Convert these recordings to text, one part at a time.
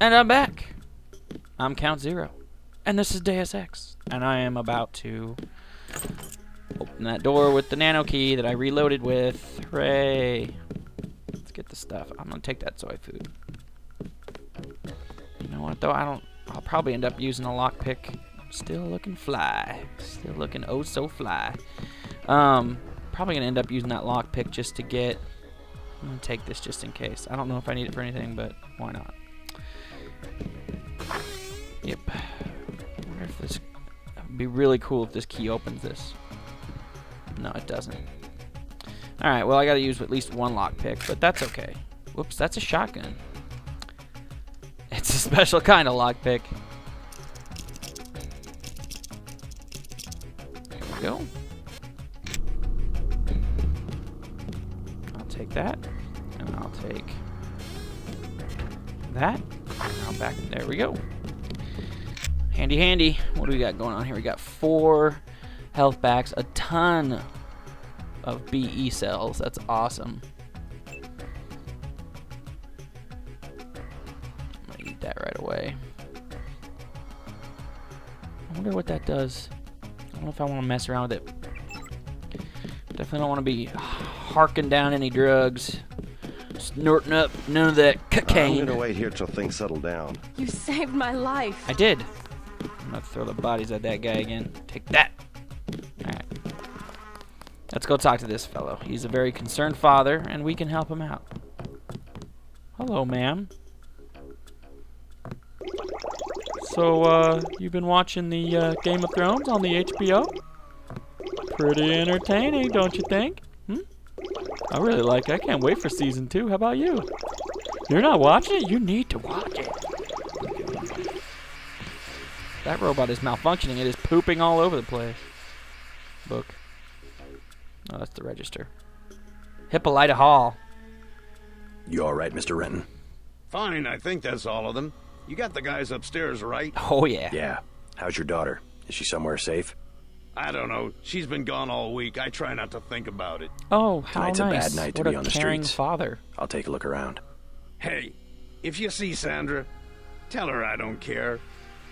And I'm back. I'm Count Zero. And this is Deus Ex. And I am about to open that door with the nano key that I reloaded with. Hooray. Let's get the stuff. I'm going to take that soy food. You know what, though? I don't... I'll probably end up using a lockpick. Still looking fly. Still looking oh so fly. Um, probably going to end up using that lockpick just to get... I'm going to take this just in case. I don't know if I need it for anything, but why not? Yep. I wonder if this would be really cool if this key opens this. No, it doesn't. Alright, well I gotta use at least one lockpick, but that's okay. Whoops, that's a shotgun. It's a special kind of lockpick. There we go. I'll take that. And I'll take that. Now back, there we go. Handy, handy. What do we got going on here? We got four health packs, a ton of BE cells. That's awesome. I'm gonna eat that right away. I wonder what that does. I don't know if I want to mess around with it. Definitely don't want to be harking down any drugs. Snorting up none of that cocaine. I'm gonna wait here till things settle down. You saved my life. I did. I'm gonna throw the bodies at that guy again. Take that. Alright. Let's go talk to this fellow. He's a very concerned father, and we can help him out. Hello, ma'am. So, uh, you've been watching the uh, Game of Thrones on the HBO? Pretty entertaining, don't you think? I really like it. I can't wait for season two. How about you? You're not watching it? You need to watch it. That robot is malfunctioning. It is pooping all over the place. Book. Oh, that's the register. Hippolyta Hall. You all right, Mr. Renton? Fine, I think that's all of them. You got the guys upstairs, right? Oh, yeah. Yeah. How's your daughter? Is she somewhere safe? I don't know. She's been gone all week. I try not to think about it. Oh, how Tonight's a nice. bad night to what be a on the caring streets. father. I'll take a look around. Hey, if you see Sandra, tell her I don't care.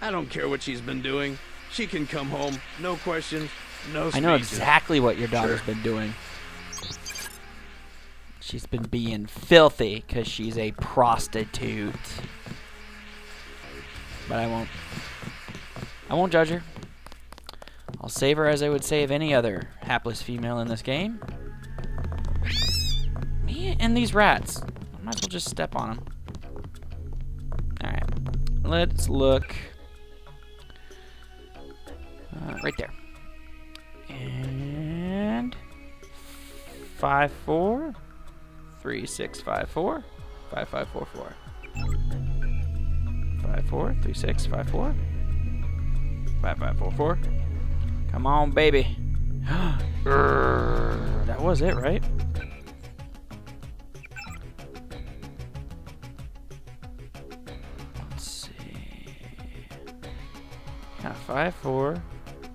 I don't care what she's been doing. She can come home, no questions, no I know speeches. exactly what your daughter's Sure. been doing. She's been being filthy because she's a prostitute. But I won't. I won't judge her. I'll save her as I would save any other hapless female in this game. Me and these rats. I might as well just step on them. Alright. Let's look. Uh, right there. And five four three six five four five five four four five four three six five four five five four four. Come on, baby. That was it, right? Let's see. Yeah, five four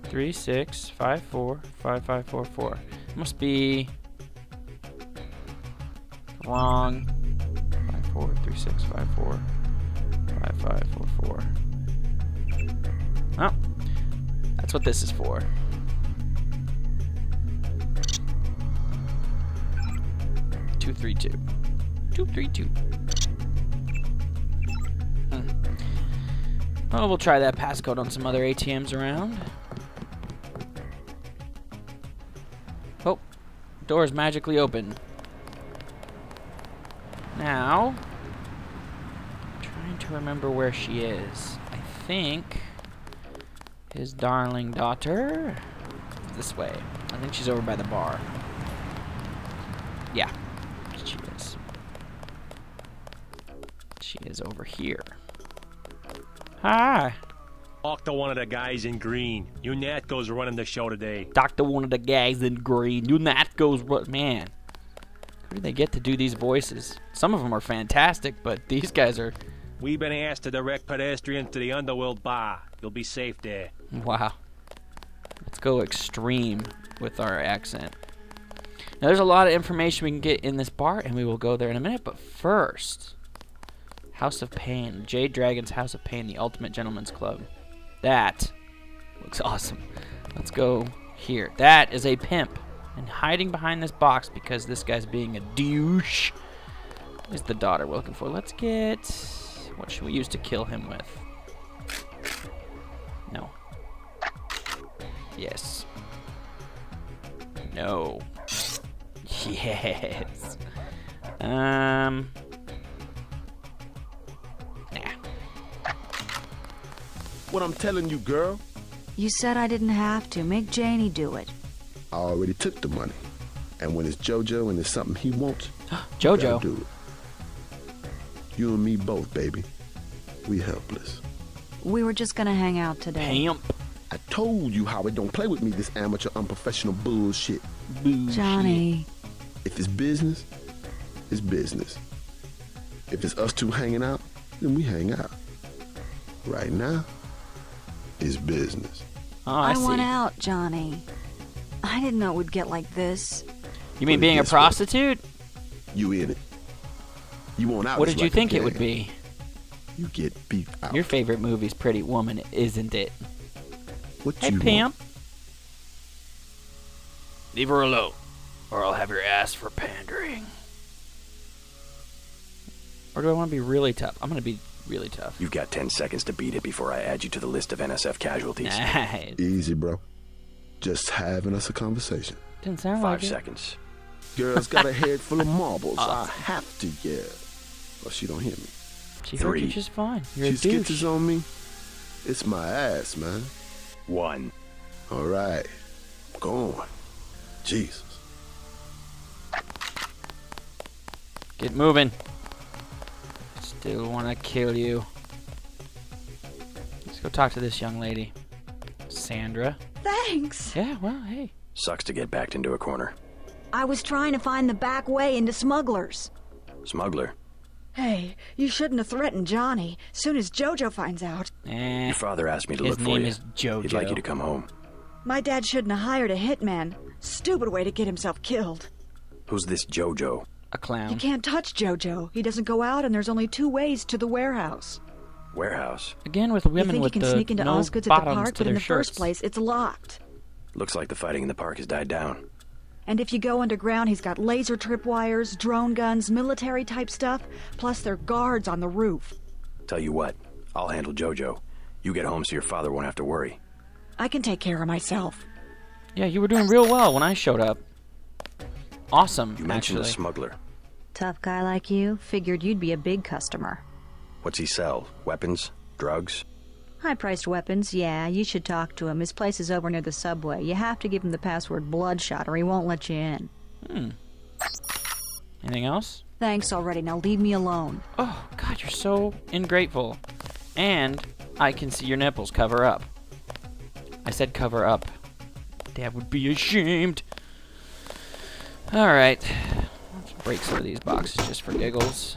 three six five four five five four four. Must be wrong. Five four three six five four five five four four. That's what this is for. Two three two. Two three two. Hmm. Oh, we'll try that passcode on some other ATMs around. Oh, door's magically open. Now, I'm trying to remember where she is. I think his darling daughter this way. I think she's over by the bar. Yeah, she is. She is over here. Hi. Talk to one of the guys in green. UNATCO's running the show today. Doctor, one of the guys in green. You that goes what man? Who do they get to do these voices? Some of them are fantastic, but these guys are We've been asked to direct pedestrians to the Underworld Bar. You'll be safe there. wow. Let's go extreme with our accent. Now, there's a lot of information we can get in this bar, and we will go there in a minute. But first, House of Pain. Jade Dragon's House of Pain, the Ultimate Gentleman's Club. That looks awesome. Let's go here. That is a pimp. And hiding behind this box because this guy's being a douche is the daughter we're looking for. Let's get... What should we use to kill him with? No. Yes. No. Yes. Um. Nah. What I'm telling you, girl, You said I didn't have to. Make Janie do it. I already took the money. And when it's JoJo and it's something he wants, Jojo. do it. You and me both, baby. We helpless. We were just gonna hang out today. Pimp. I told you how it don't play with me, this amateur, unprofessional bullshit. bullshit. Johnny. If it's business, it's business. If it's us two hanging out, then we hang out. Right now, it's business. Oh, I, I, see. want out, Johnny. I didn't know it would get like this. You mean Well, being a guess what? prostitute? You in it. You want out. What did you like a think it would be? You get beat out. Your favorite movie's Pretty Woman, isn't it? What Hey, you pimp. want? Leave her alone, or I'll have your ass for pandering. Or do I want to be really tough? I'm gonna be really tough. You've got 10 seconds to beat it before I add you to the list of NSF casualties. Nice. Easy, bro. Just having us a conversation. Didn't sound Five like it. seconds. Girl's got a head full of marbles. I have to yell. Or she don't hear me. She heard you Three. just fine. You're she a douche. sketches on me. It's my ass, man. One. All right. Go on. Jesus. Get moving. Still want to kill you. Let's go talk to this young lady. Sandra. Thanks. Yeah, well, hey. Sucks to get backed into a corner. I was trying to find the back way into smugglers. Smuggler. Hey, you shouldn't have threatened Johnny. Soon as Jojo finds out. Eh. Your father asked me to look for you. His name you. is Jojo. He'd like you to come home. My dad shouldn't have hired a hitman. Stupid way to get himself killed. Who's this Jojo? A clown. You can't touch Jojo. He doesn't go out, and there's only two ways to the warehouse. Warehouse. Again with You women think you can the sneak into no Osgood's at the park, but in the shirts. first place, it's locked. Looks like the fighting in the park has died down. And if you go underground, he's got laser tripwires, drone guns, military type stuff, plus there are guards on the roof. Tell you what, I'll handle Jojo. You get home so your father won't have to worry. I can take care of myself. Yeah, you were doing real well when I showed up. Awesome, You mentioned actually. a smuggler. Tough guy like you, figured you'd be a big customer. What's he sell? Weapons? Drugs? High priced weapons, yeah, you should talk to him. His place is over near the subway. You have to give him the password Bloodshot or he won't let you in. Hmm. Anything else? Thanks already, now leave me alone. Oh, God, you're so ingrateful. And I can see your nipples. Cover up. I said cover up. Dad would be ashamed. Alright. Let's break some of these boxes just for giggles.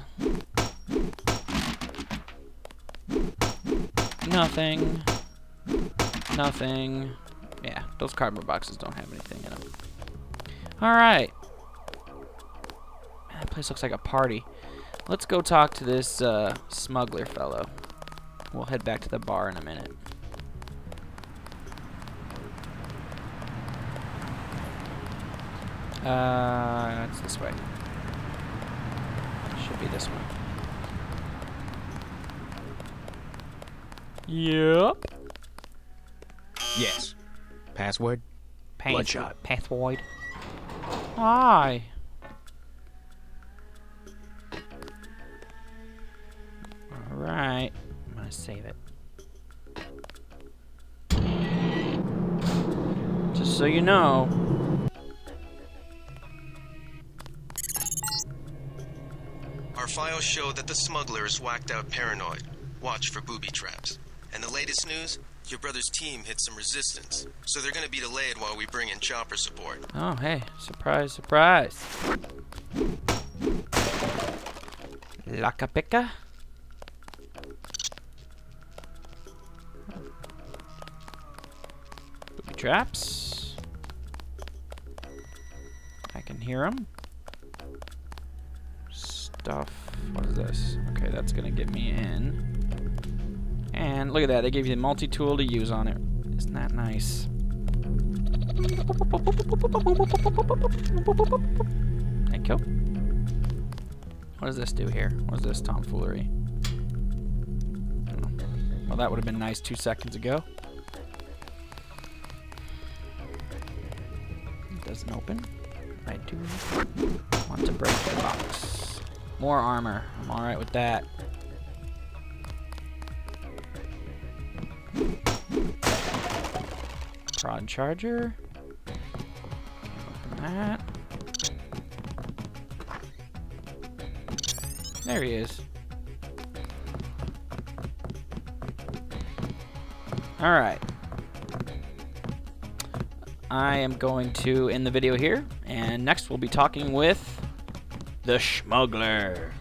Nothing. Nothing. Yeah, those cardboard boxes don't have anything in them. Alright. That place looks like a party. Let's go talk to this uh, smuggler fellow. We'll head back to the bar in a minute. Uh, it's this way. Should be this one. Yep. Yes. Password? Pass- Bloodshot. Password. Hi. Alright. I'm gonna save it. Just so you know. Our files show that the smugglers whacked out paranoid. Watch for booby traps. And the latest news? Your brother's team hit some resistance, so they're gonna be delayed while we bring in chopper support. Oh, hey. Surprise, surprise. Lacapeka? Booby traps. I can hear them. Stuff. What is this? Okay, that's gonna get me in. And look at that, they gave you the multi-tool to use on it. Isn't that nice? Thank you. What does this do here? What is this tomfoolery? Well, that would have been nice two seconds ago. It doesn't open. I do want to break the box. More armor. I'm alright with that. Prod charger. Open that. There he is. Alright. I am going to end the video here, and next we'll be talking with the Schmuggler.